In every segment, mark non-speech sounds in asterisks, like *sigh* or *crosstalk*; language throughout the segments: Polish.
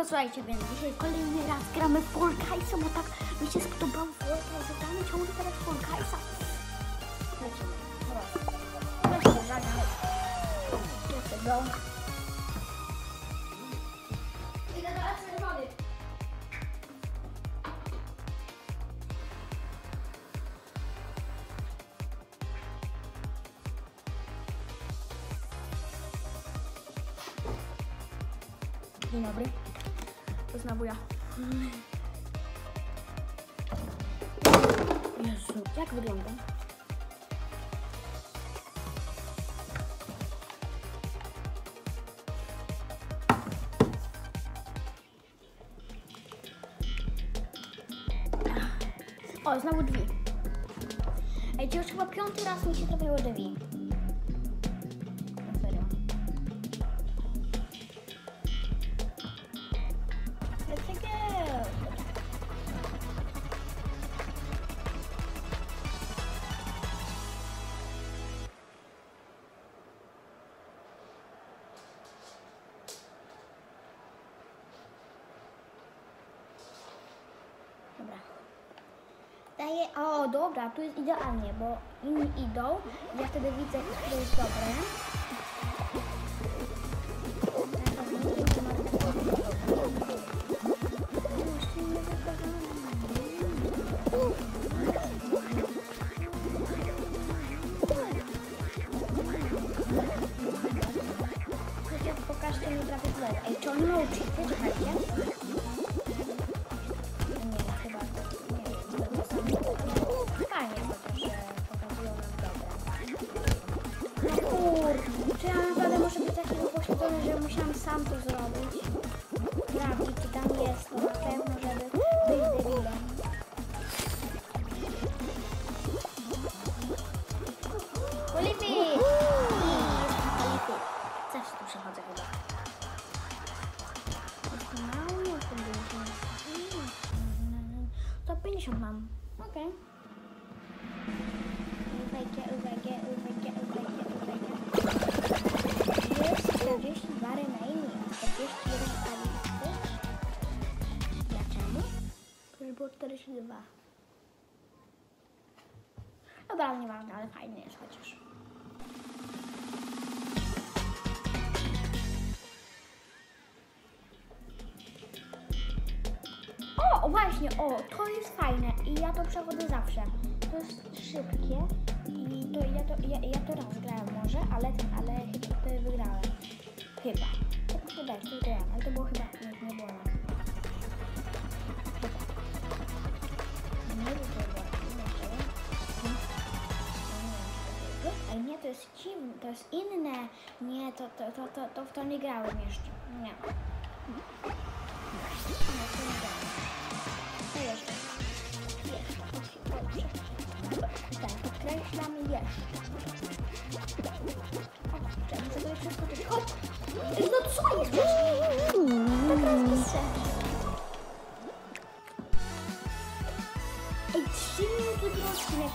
Siemanko, słuchajcie, więc dzisiaj kolejny raz gramy w Fall bo tak mi się spodobało Fall Guys, gramy ciągle teraz Fall Guysa. Lecimy, dobra. Let's go. Idę do lepszej wody. Dzień dobry. To znowu ja. Jezu, jak wyglądam? O, znowu drzwi. Ej, to już chyba piąty raz mi się trafiały drzwi. O, dobra, tu jest idealnie, bo inni idą. Ja wtedy widzę, które jest dobre. Musiałam sam to zrobić? Czy tam jest to na pewno, żeby być debilem. Polipi. Coś tu przechodzę chyba. Mało. To 50 mam. Okej. Uwaga, To było 42. Dobra, ale nieważne, ale fajny jest chociaż. O, właśnie, o, to jest fajne i ja to przechodzę zawsze. To jest szybkie i to ja to, ja, ja to raz grałem może, ale, ale chyba wtedy wygrałem. Chyba. Wydaje, że to grałem, ale to było chyba, Ej, nie, to jest dziwne, to jest inne. Nie, to, to, to, to, to w to nie grałem jeszcze. Nie. Nie, to nie grałem. To jeszcze. Jeszcze. Tak, podkreślam jeszcze. O, kurczę, muszę to jeszcze skoczyć. Hop! Ej, No co jest? Taka jest bez. Ej, trzy minuty do odcinek.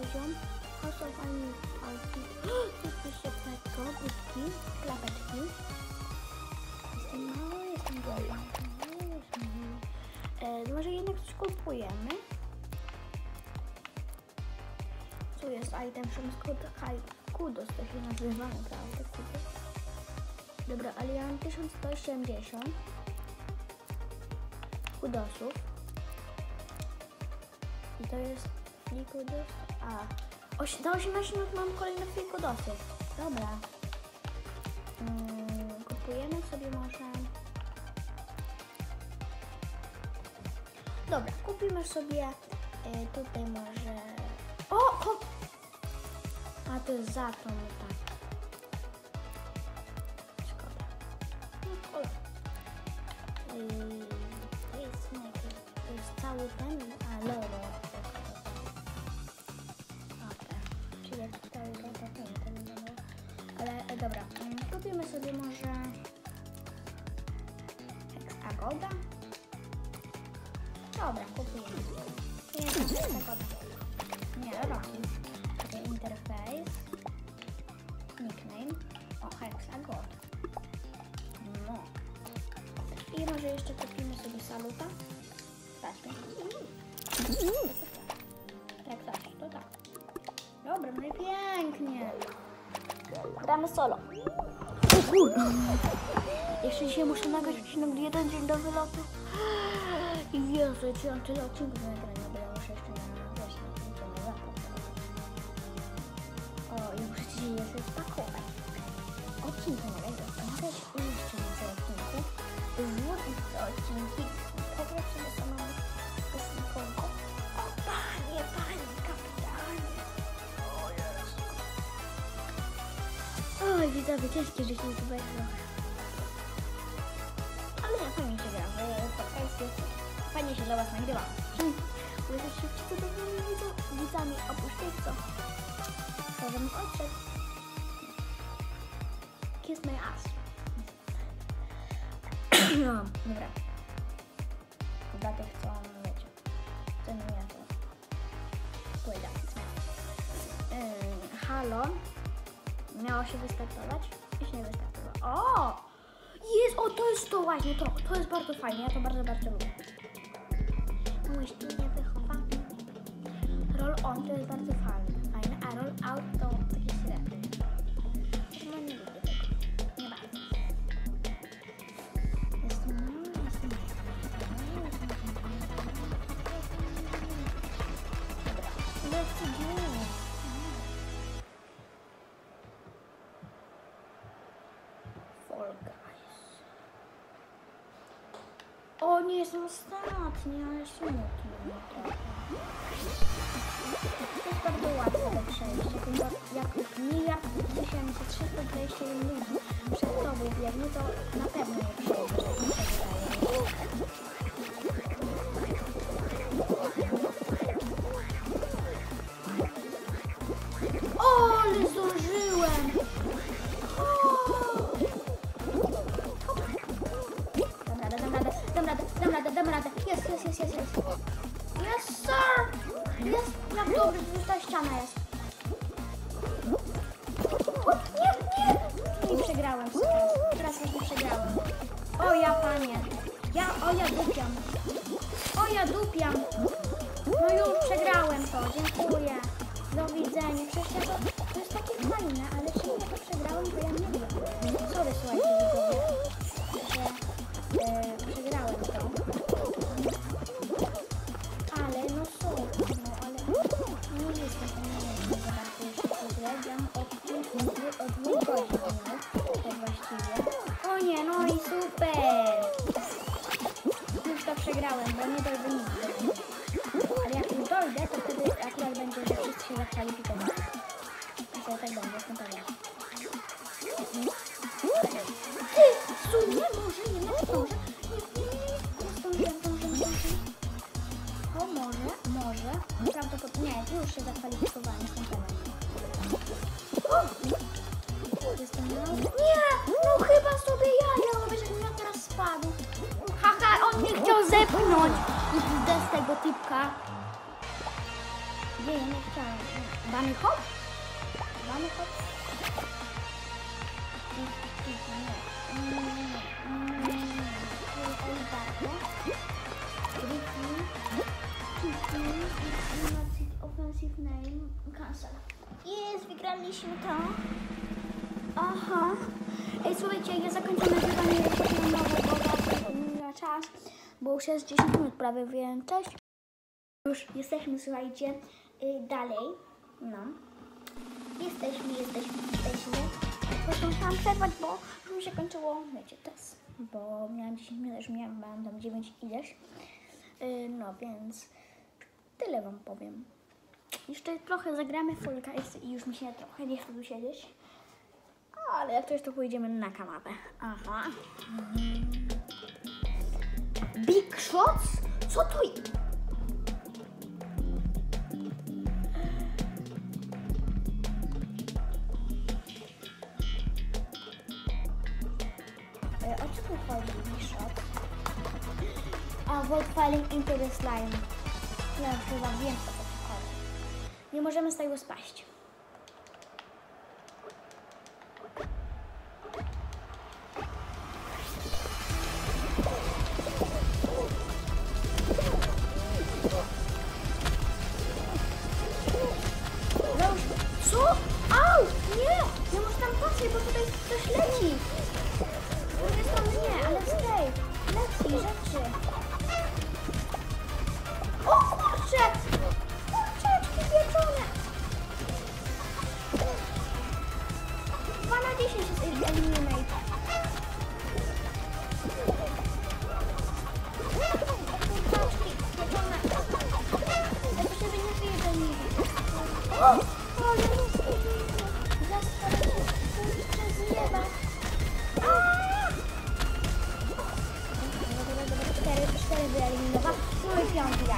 Poziom. Annie Outfit. Coś jeszcze tego, budki, klapeczki. Jestem mały, jestem goła. E, może jednak coś kupujemy. Tu jest item from Kudos, to się nazywa naprawdę Kudos. Dobra, ale ja mam 1170 kudosów. I to jest free kudos. A, oś, za 18 minut mam kolejne free kudosy. Dobra. Mm, kupujemy sobie może... Dobra, kupimy sobie y, tutaj może... O! Ko... A to jest za to, no tak. Szkoda. No. Yy, to jest, nie, to- jest cały ten, a loro. Dobra, kupimy sobie może Hexagoda. Dobra, kupujemy. Nie, Hexagoda. Nie, Rocky. Interface. Nickname. O, Hexagod. No. I może jeszcze kupimy sobie saluta. Weźmy. Jak coś, to tak. Dobra, no i pięknie. Gramy solo. O kurde. Jeszcze dzisiaj muszę nagrać odcinek jeden dzień do wylotu. I Jezu, ja mam tyle odcinków do Oj, widzowie, ciężkie życie youtuberów. Ale ja fajnie się gra, bo podcast jest fajnie się dla was nagrywa. Bo jesteście wszyscy dobrymi widzami, oprócz tych, co tworzą odszedł. Kiss my ass. *clears throat* No, dobra. Dla tych, co wiecie, co nie ja to. Yy, halo. Miało się wystartować i się nie wystartowało. O! Jest, o to jest to właśnie, to, to jest bardzo fajne, ja to bardzo, bardzo lubię. Mój nie wychowany. Roll on to jest bardzo fajne, fajne a roll out to takie średnie. Ostatni, ale smutno. To jest bardzo łatwe do przejścia, ponieważ jak miliard tysięcy 321 ludzi przed tobą biegnie, to na pewno nie przejdziesz, Yes, sir! Jest, jak dobrze, ta ściana jest. Nie, nie! I przegrałem teraz. Teraz właśnie przegrałem. O ja panie. Ja, o ja Nie, ja nie chciałem. Bany hop? Bany hop? Offensive name. Jest, wygraliśmy to. Aha. Ej, słuchajcie, ja zakończę nagrywanie bo minął czas, bo już jest 10 minut prawie, wiem. Cześć. Już jesteśmy, słuchajcie, dalej. No. Jesteśmy, jesteśmy, jesteśmy. Zresztą chciałam przerwać, bo już mi się kończyło, wiecie, czas. Bo miałam 10 minut, już miałam, miałam tam 9 ileś. Y, no, więc tyle wam powiem. Jeszcze trochę zagramy Guys i już mi się trochę nie chce tu siedzieć. Ale jak coś, to pójdziemy na kanapę. Aha. Big Shots? Co to jest? Avoid falling into the slime. Już chyba wiem, co chodzi. Nie możemy z tego spaść.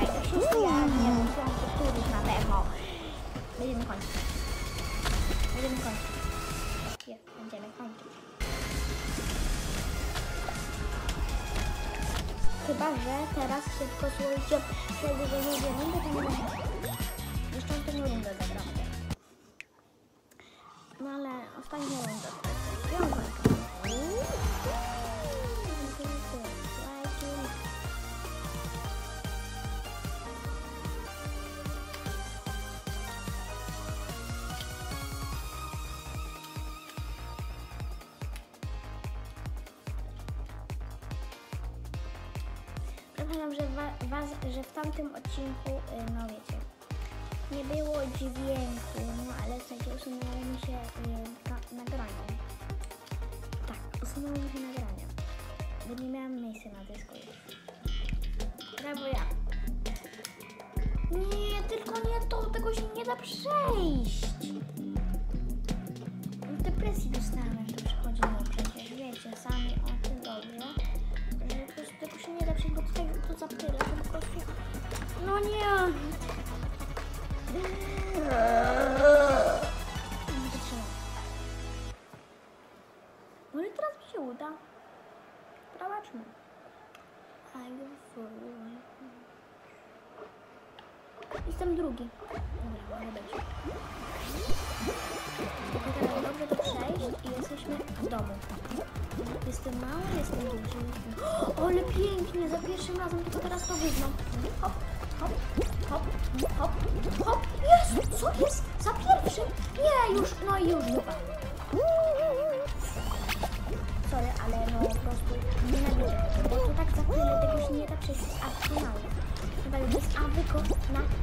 Wiem. Chyba, że teraz szybko słuchajcie, rundy, to nie będzie. Jeszcze ostatnią rundę zagramy. No ale ostatnia runda. Piątka. Przepraszam, że, wa, was, że w tamtym odcinku, y, no wiecie, nie było dźwięku, no ale w sensie usunęło mi się y, nagranie. Tak, usunęło mi się nagranie, bo nie miałam miejsca na dysku już. Brawo ja. Nie, tylko nie to, tego się nie da przejść. Depresji dostałem, jak to przychodziło przecież, wiecie, sami o się nie da przejść, bo tutaj to zapyla, to po prostu... No nie. Wytrzymam. No teraz mi się uda. Zobaczmy. Jestem drugi. Dobra, mogę być. Tylko teraz dobrze to przejść i jesteśmy w domu. Jestem mały, jestem duży. Jestem... *gasps* O, ale pięknie, za pierwszym razem, tylko teraz to wyznam. Hop, hop, hop, hop, hop. Jest, co jest? Za pierwszym? Nie, już, no i już dupa. Sorry, ale no po prostu nienawidzę tego, bo to tak za tyle, tego się nie da przejść, jest absurdalne. Chyba już jest A wykonane.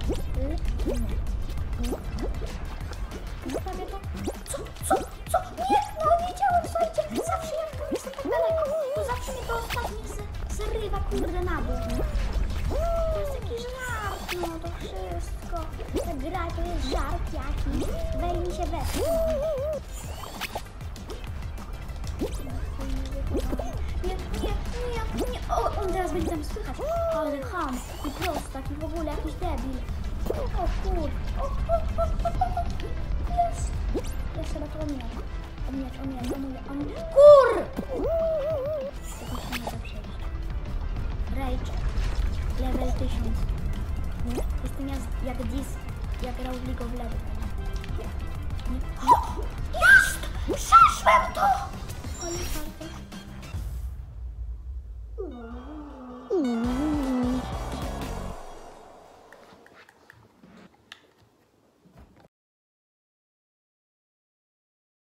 Zostawię będzie tam słychać. Ale ham i prostak i w ogóle jakiś debil. O kur. O, o, o, o, o. Jest. Ja trzeba to omijać. Omijać, omijać, omijać, omijać. Kur! Tego się nie da przejść. Rage. Level 1000. Jestem jak, jak dis, jak grał w League of Legends. Jest! Przeszłem to!